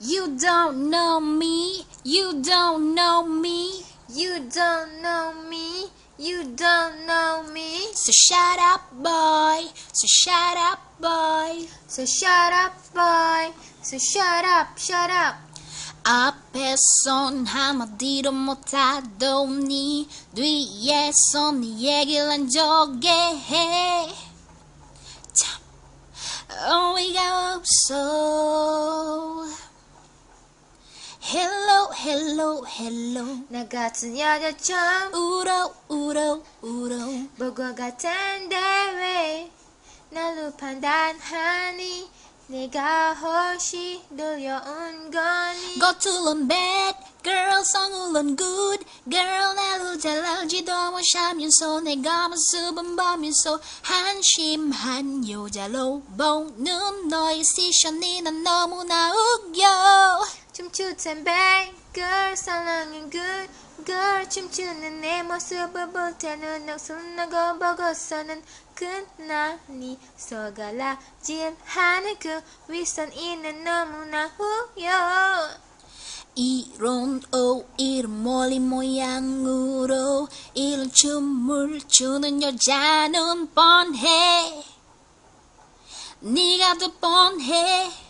You don't know me, you don't know me. You don't know me. You don't know me. So shut up, boy. So shut up, boy. So shut up, boy. So shut up, shut up. 앞에선 한마디도 못하더니 뒤에서 네 얘기를 한 적에 해. 참 어이가 없어. Hello, hello, hello. 나 같은 여자처럼 울어, 울어, 울어. 보고 같은데 왜 나로 판단하니 내가 혹시 놀려온 거니 겉으론 bad girl 성으론 good girl 나도 잘 알지도 못하면서 내가 모습은 보면서 한심한 여자로 보는 너의 시선이 난 너무나 웃겨 춤추던 girl 사랑은 girl 춤추는 내 모습을 볼 때는 억울하고 보고서는 끝나니 소갈라질 하늘 그 윗선이는 너무나 후여. 이런 오 이런 머리 모양으로 이런 춤을 추는 여자는 뻔해. 네가 더 뻔해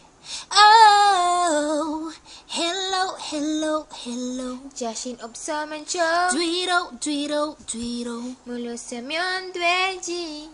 hello hello. hello 자신 없으면 좀 뒤로 뒤로 뒤로. 물러서면 되지.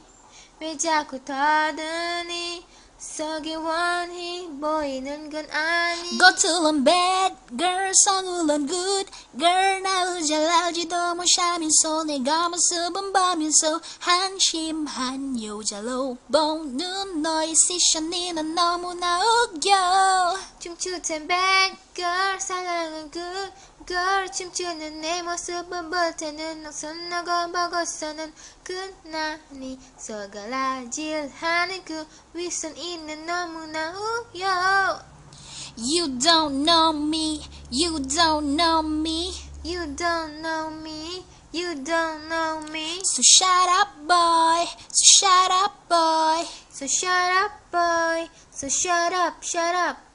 왜 자꾸 더드니 속이 원히 보이는 건 아니. 겉으론 bad girl 성으론 good girl. 나도 잘 알지도 못하면서 내가 모습은 보면서 한심한 여자로 보는 너의 시선이 난 너무나 웃겨. 춤추던 bad girl 사랑은 good girl. 춤추는 내 모습을 볼 때는 억선하고 보고서는 끝나니 소갈라질 하는 그 윗선. 우여 You don't know me. You don't know me. You don't know me. You don't know me. So shut up boy. So shut up boy. So shut up boy. So shut up shut up